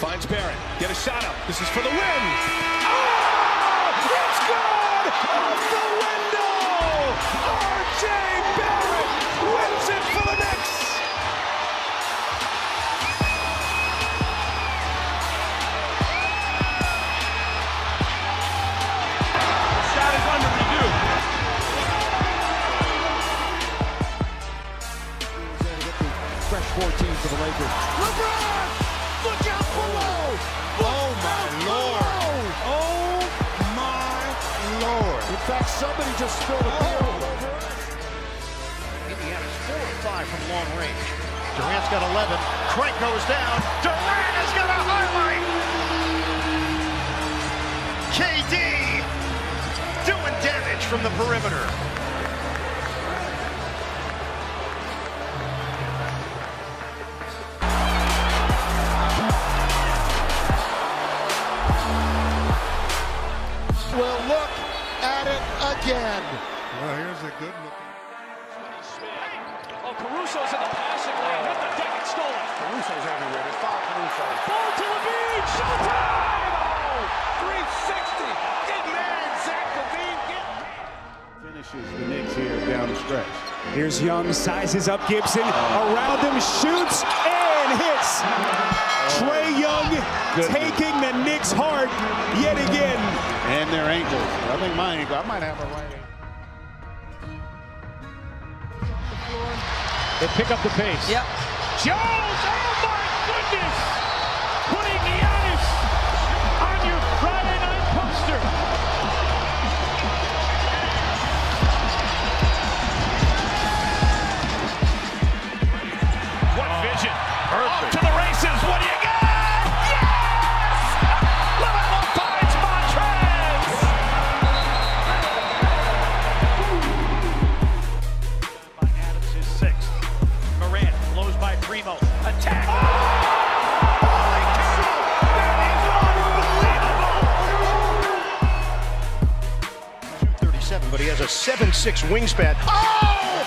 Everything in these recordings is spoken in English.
Finds Barrett. Get a shot up. This is for the win. Oh! It's good! Off the window! R.J. Barrett somebody just spilled a beer. Indiana's four and five from long range. Durant's got 11. Crank goes down. Durant is going to highlight. KD doing damage from the perimeter. Again. Well, here's a good look. Oh, Caruso's in the passing lane. Hit the deck and stole it. Caruso's everywhere. There's five Caruso. Ball to LaVine. Showtime! Oh, 360. Get man, Zach LaVine. Get Finishes the Knicks here down the stretch. Here's Young, sizes up Gibson, around him, shoots and hits. Oh. Trae Young taking the Knicks' heart yet again. And their ankles. I think my ankle. I might have a right ankle. They pick up the pace. Yep. Jones, oh 237, but he has a seven-six wingspan. Oh!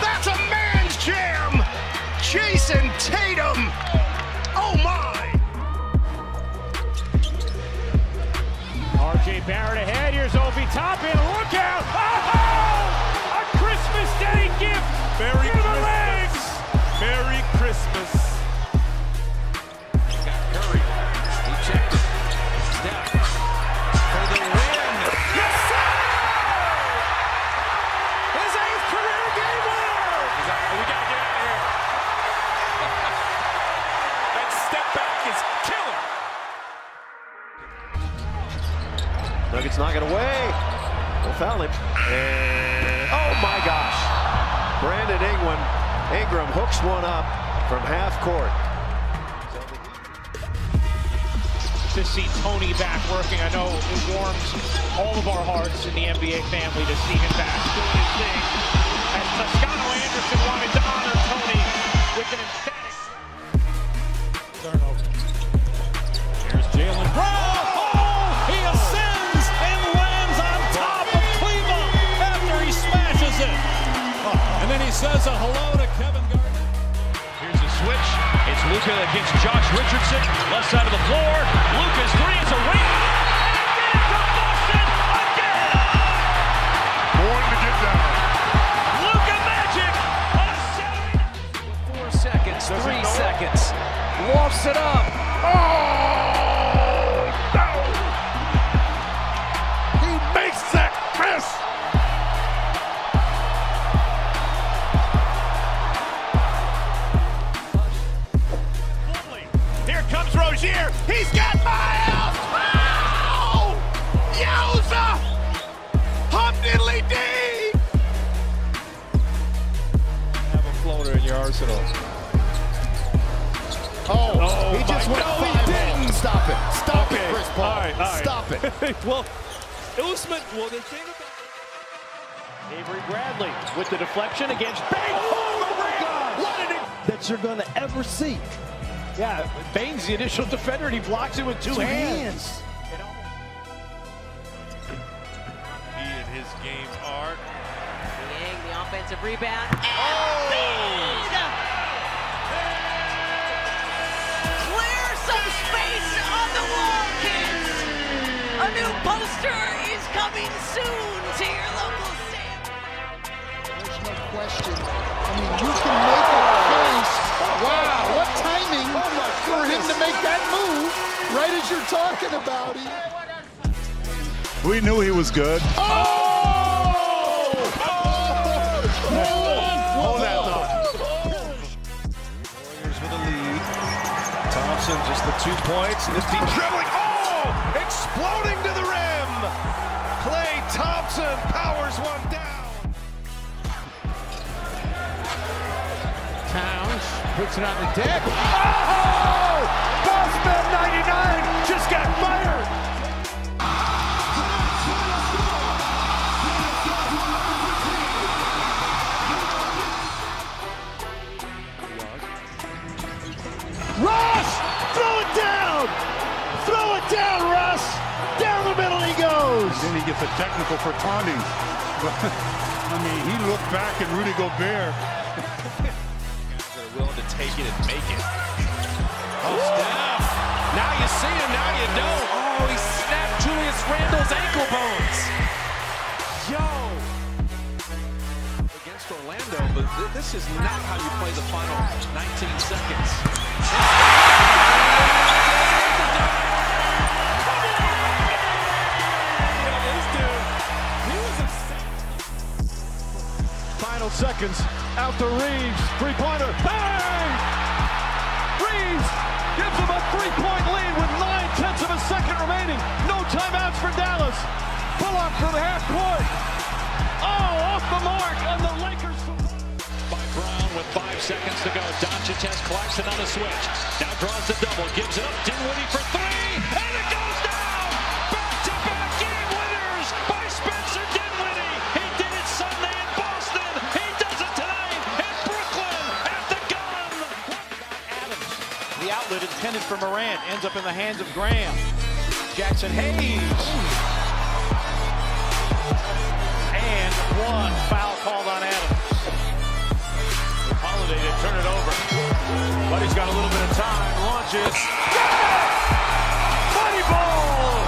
That's a man's jam! Jayson Tatum! Oh my! RJ Barrett ahead. Here's Obi Toppin. Look out! Nuggets knock it away. We'll foul him. And oh my gosh. Brandon Ingram, Ingram hooks one up from half court. to see Tony back working. I know it warms all of our hearts in the NBA family to see him back doing his thing. Says to Kevin Garnett. Here's a switch. It's Luka against Josh Richardson. Left side of the floor. Luka's three. It's a ring. And again to Boston. Again. Born to get down. Luka Magic on a Saturday. Four seconds, three seconds. Lofts it up. He comes Rozier. He's got Miles. Oh! Yowza! Hum diddly dee! Have a floater in your arsenal. Oh, oh he just went God. five. He didn't. Stop it. Stop Okay. it, Chris Paul. All right, all right. Stop it. well, Usman, well, the thing about Avery Bradley with the deflection against Bang. Oh, my God. What an That you're going to ever see. Yeah, Bane's the initial defender, and he blocks it with two, two hands. hands. He and his game are. Yang, the offensive rebound. And oh! Bane! Clear some space on the wall, kids! A new poster is coming soon to your local stand. There's no question. I mean, right as you're talking about him. We knew he was good. Oh! Oh! oh! Hold that thought. Warriors with a lead. Thompson just the two points. Nifty dribbling. Oh! Exploding to the rim. Klay Thompson powers one down. Towns puts it on the deck. Oh! Bossman 99 just got fired. Russ! Throw it down! Throw it down, Russ! Down the middle he goes! Then he gets a technical for taunting. I mean, he looked back at Rudy Gobert. Guys that are willing to take it and make it. Oh, Steph. Now you see him, now you don't. Oh, he snapped Julius Randle's ankle bones. Yo. against Orlando, but th- this is not how you play the final 19 seconds. Final seconds out to Reaves. Three pointer. Bang! Him a three point lead with nine tenths of a second remaining. No timeouts for Dallas. Pull up from half court. Oh, off the mark, and the Lakers. By Brown with five seconds to go. Doncic has Clarkson on the switch. Now draws the double. Gives it up. Dinwiddie for three. Intended for Morant, ends up in the hands of Graham. Jaxson Hayes. And one foul called on Adams. Holiday to turn it over. But he's got a little bit of time. Launches. Money ball!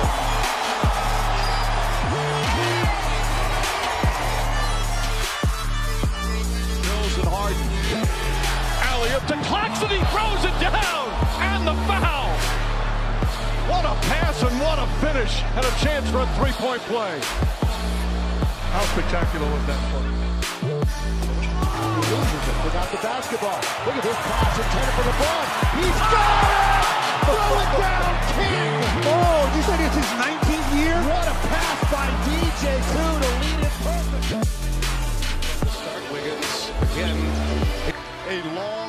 Mills and Harden. Alley up to Claxton. He throws it down. And the foul. What a pass and what a finish. And a chance for a three-point play. How spectacular was that play? He loses it without the basketball. Look at this pass intended for LeBron. He's got it! Throw it down, King! Oh, you said it's his 19th year? What a pass by DJ too to lead it perfect. Wiggins again. A long